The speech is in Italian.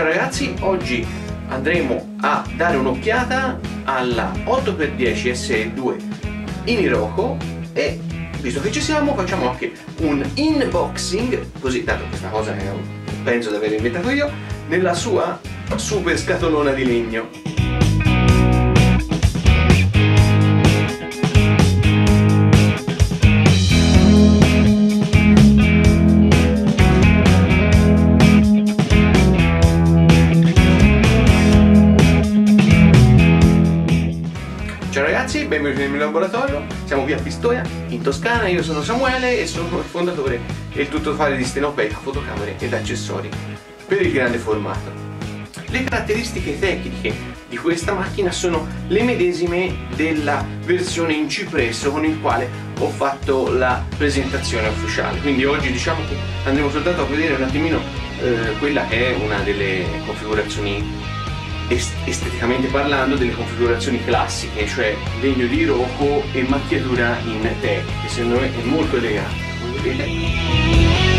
ragazzi, oggi andremo a dare un'occhiata alla 8x10 SE2 in Iroko e visto che ci siamo facciamo anche un unboxing, così dato questa cosa è, penso di aver inventato io, nella sua super scatolona di legno. Benvenuti nel mio laboratorio, siamo qui a Pistoia, in Toscana, io sono Samuele e sono il fondatore e il tuttofare di Stenopeica, fotocamere ed accessori per il grande formato. Le caratteristiche tecniche di questa macchina sono le medesime della versione in cipresso con il quale ho fatto la presentazione ufficiale, quindi oggi diciamo che andremo soltanto a vedere un attimino eh, quella che è una delle configurazioni esteticamente parlando delle configurazioni classiche, cioè legno di rocco e macchiatura in tè, che secondo me è molto elegante.